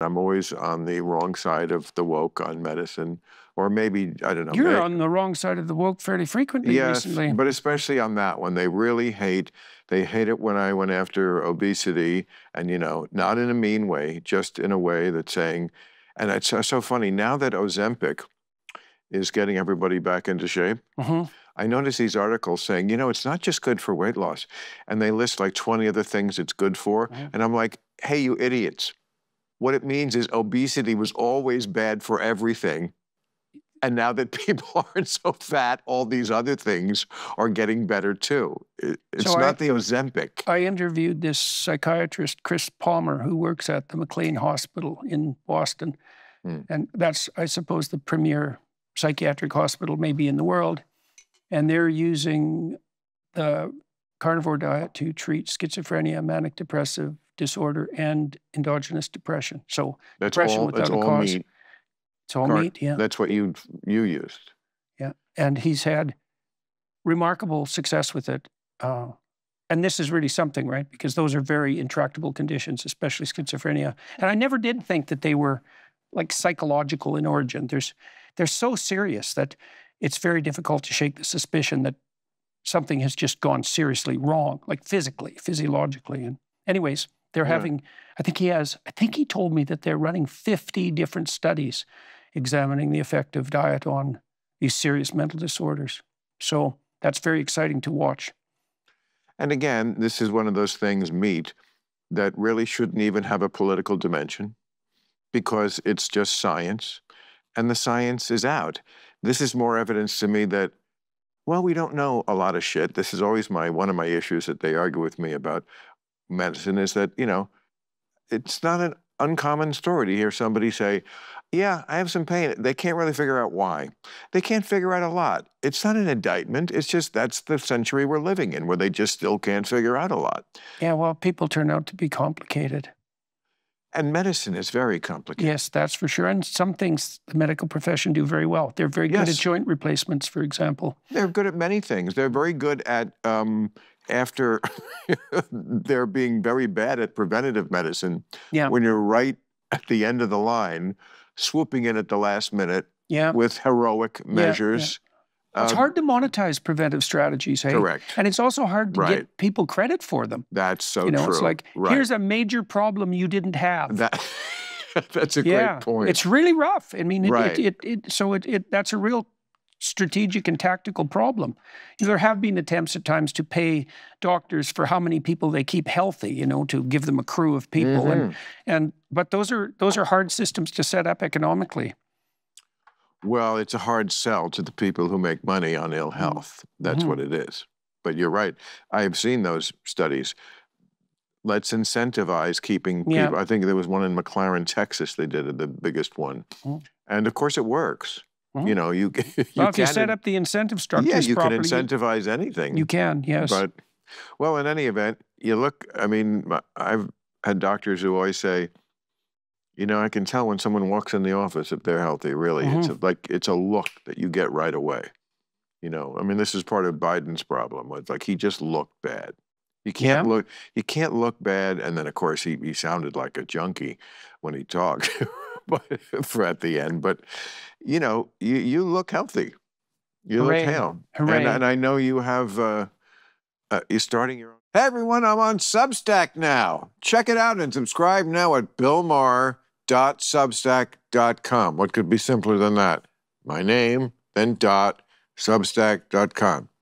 I'm always on the wrong side of the woke on medicine, or maybe I don't know. You're on the wrong side of the woke fairly frequently yes, recently. but especially on that one, they really hate. They hate it when I went after obesity, and you know, not in a mean way, just in a way that's saying, and it's so- funny now that Ozempic is getting everybody back into shape. Mhm. I notice these articles saying, you know, it's not just good for weight loss, and they list like 20 other things it's good for, Mhm. and I'm like, hey, you idiots! What it means is obesity was always bad for everything. And now that people aren't so fat, all these other things are getting better too. It's So I- not the Ozempic. I interviewed this psychiatrist, Chris Palmer, who works at the McLean Hospital in Boston. Hmm. And that's, I suppose, the premier psychiatric hospital maybe in the world. And they're using the carnivore diet to treat schizophrenia, manic depressive disorder, and endogenous depression. So That's depression all. That's without a all cause. meat. it's all Car- meat, yeah. That's what you you used. Yeah, and he's had remarkable success with it. Uh, and this is really something, right? Because those are very intractable conditions, especially schizophrenia. And I never did think that they were like psychological in origin. There's, they're so serious that it's very difficult to shake the suspicion that something has just gone seriously wrong, like physically, physiologically. And anyways, they're Yeah. having. I think he has. I think he told me that they're running 50 different studies examining the effect of diet on these serious mental disorders. So that's very exciting to watch. And again, this is one of those things, meat, that really shouldn't even have a political dimension because it's just science and the science is out. This is more evidence to me that, well, we don't know a lot of shit. This is always my one of my issues that they argue with me about medicine is that, you know, it's not an uncommon story to hear somebody say, yeah, I have some pain. They can't really figure out why. They can't figure out a lot. It's not an indictment. It's just that's the century we're living in where they just still can't figure out a lot. Yeah, well, people turn out to be complicated. And medicine is very complicated. Yes, that's for sure. And some things the medical profession do very well. They're very good at joint replacements, for example. They're good at many things. They're very good at, um, after they're being very bad at preventative medicine. Yeah. When you're right at the end of the line, swooping in at the last minute Yeah. with heroic yeah. It's Uh, hard to monetize preventive strategies, hey? Correct. And it's also hard to Right. get people credit for them. That's so you know, true. it's like, right. here's a major problem you didn't have. that. that's a yeah, great point. It's really rough. I mean, it, Right. it, it, it, so it, it, that's a real strategic and tactical problem. You know, there have been attempts at times to pay doctors for how many people they keep healthy, you know, to give them a crew of people. Mm-hmm. and but those are those are hard systems to set up economically. Well, it's a hard sell to the people who make money on ill Mm-hmm. health. That's what it is. But you're right. I have seen those studies. Let's incentivize keeping people. Yeah. I think there was one in McAllen, Texas. They did it, the biggest one, Mhm. and of course it works. Mhm. You know, you you well, if you set up the incentive structures yeah, you properly, can incentivize anything. you can, yes. But well, in any event, you look. I mean, I've had doctors who always say, you know, I can tell when someone walks in the office if they're healthy. Really, it's Mm-hmm. a, like it's a look that you get right away. You know, I mean, this is part of Biden's problem. It's like he just looked bad. You can't Yeah. look. You can't look bad, and then of course he he sounded like a junkie when he talked, but for at the end. But you know, you you look healthy. You Hooray. look hale. Hooray. And, and I know you have. Uh, uh, you're starting your own. Hey everyone, I'm on Substack now. Check it out and subscribe now at billmaher.substack.com. What could be simpler than that? My name, then dot, substack.com.